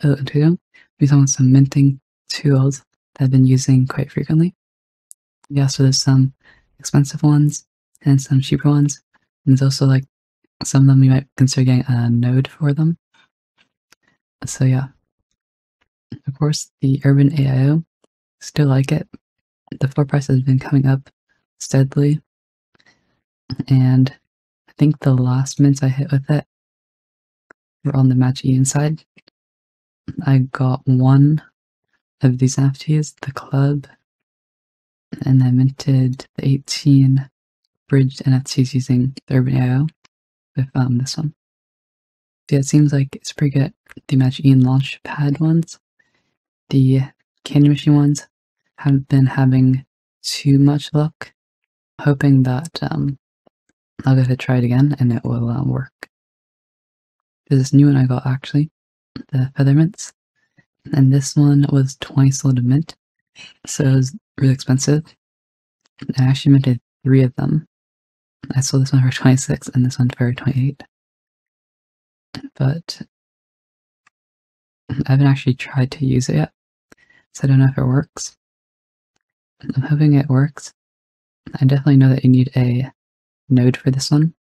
tutorial, we talk some minting tools that I've been using quite frequently. Yeah, so there's some expensive ones and some cheaper ones. And there's also like some of them you might consider getting a node for them. So yeah. Of course, the Urban AIO, still like it. The floor price has been coming up steadily. And I think the last mints I hit with it were on the Match E side. I got one of these NFTs, the club, and I minted the 18 bridged NFTs using the Urban AIO with um, this one. Yeah, it seems like it's pretty good. The Magic Eden Launchpad ones, the Candy Machine ones, haven't been having too much luck. Hoping that um, I'll get to try it again and it will uh, work. This new one I got actually, the Feather Mints, and this one was 20 SOL mint, so it was really expensive. I actually minted three of them. I sold this one for 26 and this one for 28. But I haven't actually tried to use it yet, so I don't know if it works. I'm hoping it works. I definitely know that you need a node for this one.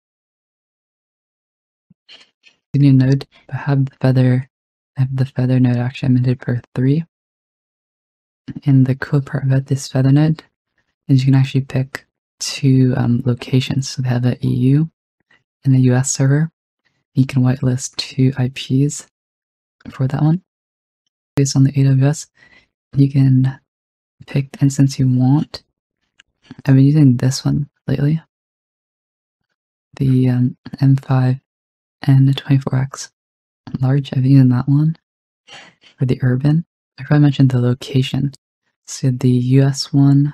You need a node, but have the feather I have the feather node actually minted for three. And the cool part about this feather node is you can actually pick two um, locations. So they have an EU and a US server. You can whitelist two IPs for that one. Based on the AWS, you can pick the instance you want. I've been using this one lately. The um, M5 and the 24X large. I've been using that one for the urban. I forgot to mention the location. So the US one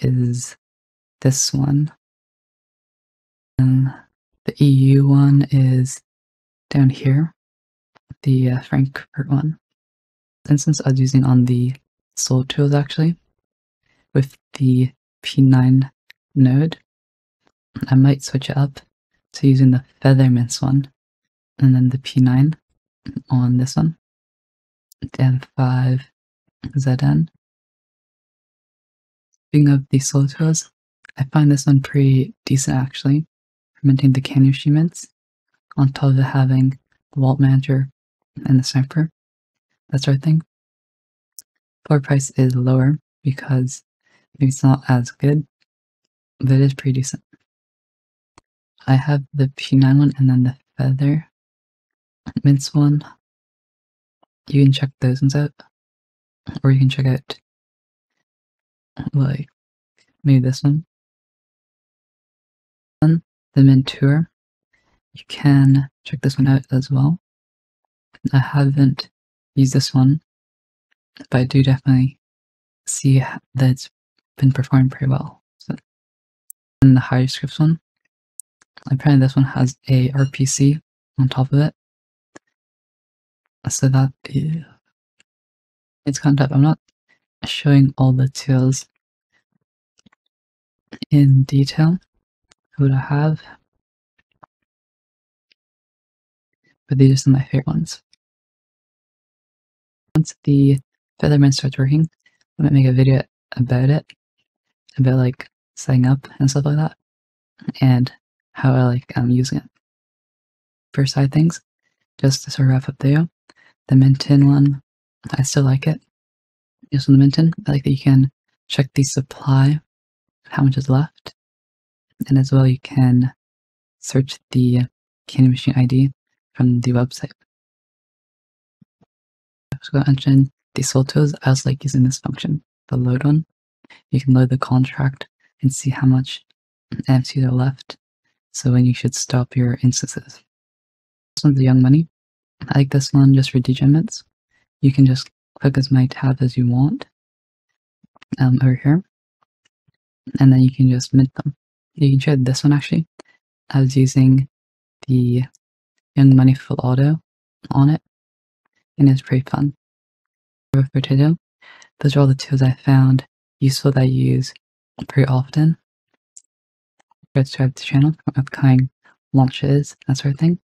is this one. And the EU one is down here, the uh, Frankfurt one. Instance I was using on the SoulTools actually, with the P9 node. I might switch it up to using the Feathermints one, and then the P9 on this one, the M5 ZN. Speaking of the SoulTools, I find this one pretty decent actually, for minting the candy achievements, on top of having the Vault Manager and the Sniper, that sort of thing. Floor price is lower because maybe it's not as good, but it is pretty decent. I have the P9 one and then the Feather Mints one. You can check those ones out, or you can check out like maybe this one the Mintooor. You can check this one out as well. I haven't used this one, but I do definitely see that it's been performing pretty well. So, and the higher scripts one, apparently this one has a RPC on top of it. So that is, it's kind of, I'm not showing all the tools in detail what I have? But these are some of my favorite ones. Once the Featherman starts working, I might make a video about it, about like setting up and stuff like that, and how I like I'm using it. First side things, just to sort of wrap up there, the Mintin one, I still like it. Just on the Mintin, I like that you can check the supply, how much is left, and as well you can search the Candy Machine ID from the website. I was going to mention the SoulTools. I also like using this function, the load one. You can load the contract and see how much NFTs are left. So when you should stop your instances. This one's the Yung Money. I like this one just for degen mints. You can just click as many tabs as you want um, over here. And then you can just mint them. You can try this one actually. I was using the Yung Money Full Auto on it, and it's pretty fun. For potato, those are all the tools I found useful that I use pretty often. Subscribe to the channel for upcoming launches, that sort of thing.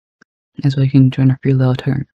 As you can join our free little tournament.